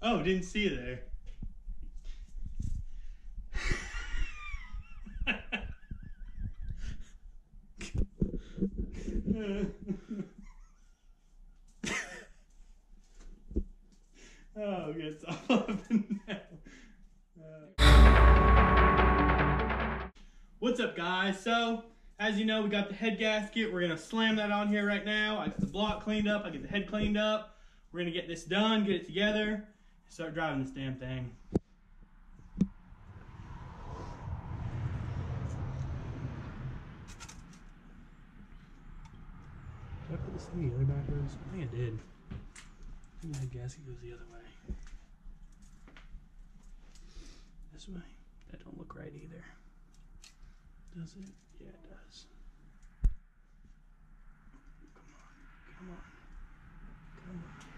Oh, didn't see you there. oh, it's all up down. Uh, What's up, guys? So, as you know, we got the head gasket. We're gonna slam that on here right now. I get the block cleaned up. I get the head cleaned up. We're gonna get this done, get it together, start driving this damn thing. Did I put this thing the other backwards? I think I did. I think head gasket goes the other way. This way? That don't look right either. Does it? Yeah, it does. Come on, come on, come on.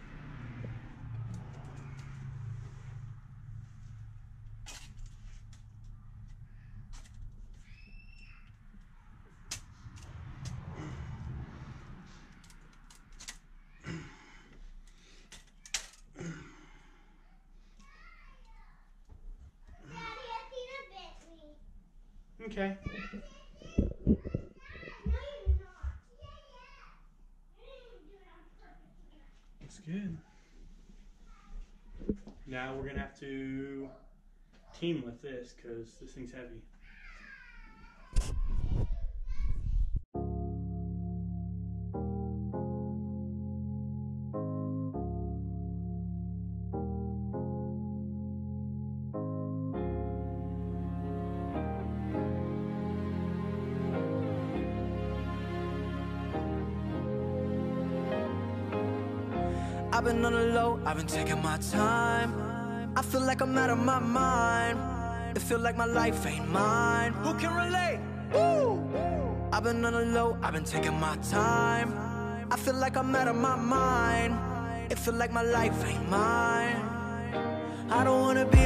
Daddy, a peanut bit me. Okay. No, you're not. Yeah, yeah. You didn't even do it on purpose. Looks good. Now we're gonna have to team lift this because this thing's heavy. I've been on the low, I've been taking my time. I feel like I'm out of my mind. It feel like my life ain't mine. Who can relate? Woo! I've been on the low, I've been taking my time. I feel like I'm out of my mind. It feel like my life ain't mine. I don't wanna be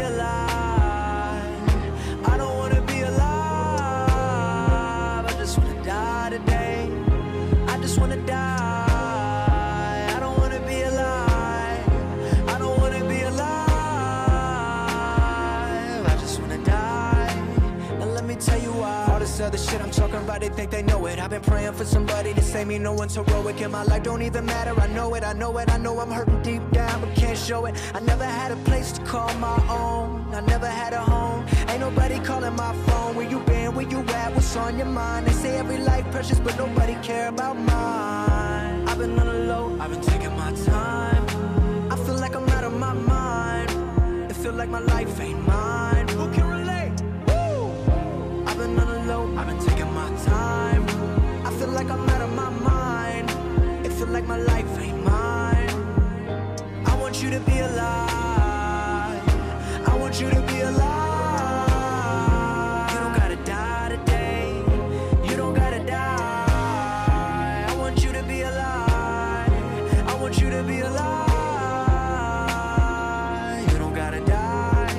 other shit I'm talking about, they think they know it. I've been praying for somebody to save me. No one's heroic in my life, don't even matter. I know it, I know it, I know I'm hurting deep down, but can't show it. I never had a place to call my own. I never had a home. Ain't nobody calling my phone. Where you been? Where you at? What's on your mind? They say every life precious, but nobody care about mine. I've been on the low, I've been taking my time. I feel like I'm out of my mind. It feel like my life ain't mine. My life ain't mine. I want you to be alive. I want you to be alive. You don't gotta die today. You don't gotta die. I want you to be alive. I want you to be alive. You don't gotta die.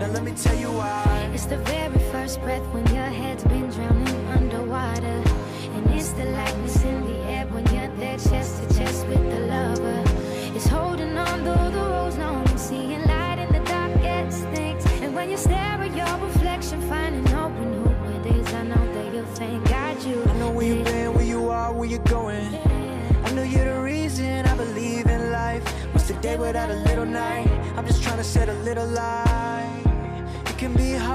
Now let me tell you why. It's the very first breath when your head's been drowning underwater. It's the lightness in the air when you're there chest to chest with the lover. It's holding on though the road's long seeing light in the darkest things. And when you stare at your reflection, finding hope in who it is, I know that you'll thank God you. I know where you've been, where you are, where you're going. I know you're the reason I believe in life. What's the day without a little night? I'm just trying to set a little light. It can be hard,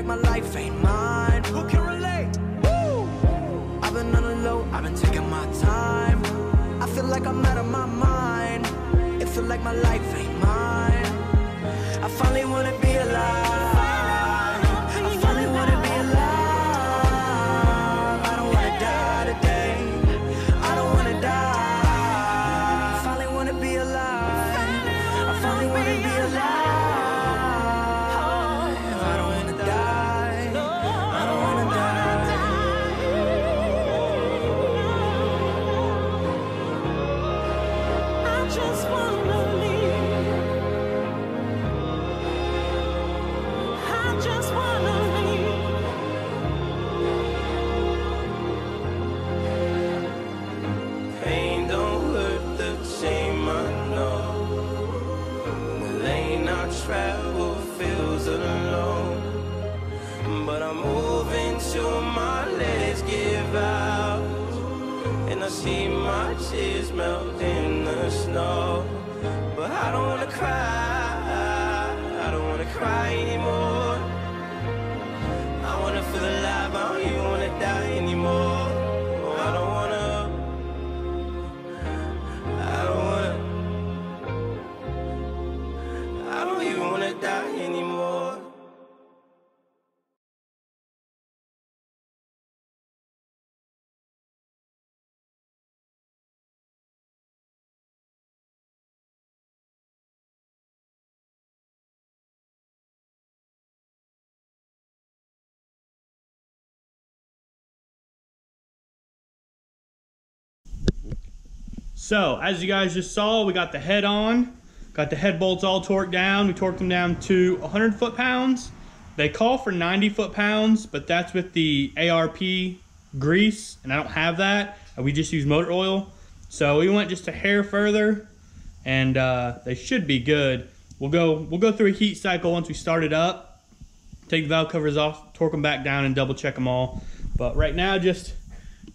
like my life ain't mine. Who can relate? Woo! I've been on the low, I've been taking my time. I feel like I'm out of my mind. It feel like my life ain't mine. I finally wanna be alive. See my tears melt So, as you guys just saw, we got the head on, got the head bolts all torqued down. We torqued them down to 100 foot-pounds. They call for 90 foot-pounds, but that's with the ARP grease, and I don't have that. We just use motor oil. So we went just a hair further, and uh, they should be good. We'll go, we'll go through a heat cycle once we start it up. Take the valve covers off, torque them back down, and double check them all. But right now, just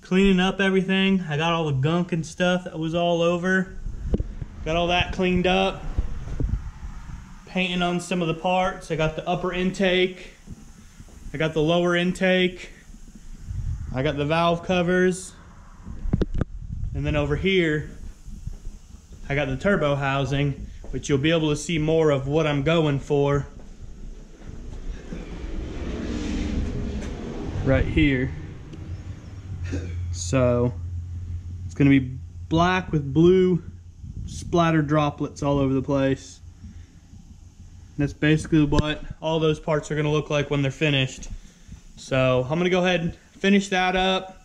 cleaning up everything. I got all the gunk and stuff that was all over. Got all that cleaned up. Painting on some of the parts. I got the upper intake. I got the lower intake. I got the valve covers. And then over here, I got the turbo housing, which you'll be able to see more of what I'm going for. Right here. So it's gonna be black with blue splatter droplets all over the place. That's basically what all those parts are gonna look like when they're finished. So I'm gonna go ahead and finish that up.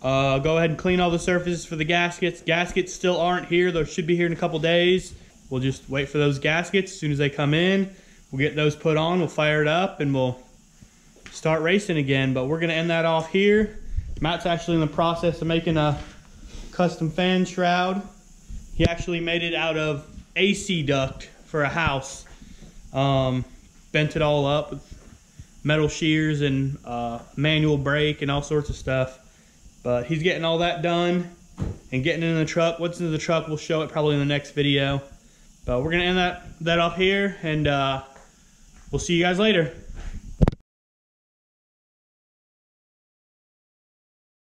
Uh, go ahead and clean all the surfaces for the gaskets. Gaskets still aren't here. Those should be here in a couple days. We'll just wait for those gaskets. As soon as they come in, we'll get those put on. We'll fire it up and we'll start racing again. But we're gonna end that off here. Matt's actually in the process of making a custom fan shroud. He actually made it out of AC duct for a house. Um, bent it all up with metal shears and uh, manual brake and all sorts of stuff. But he's getting all that done and getting in the truck. What's in the truck, we'll show it probably in the next video. But we're gonna end that, that off here and uh, we'll see you guys later.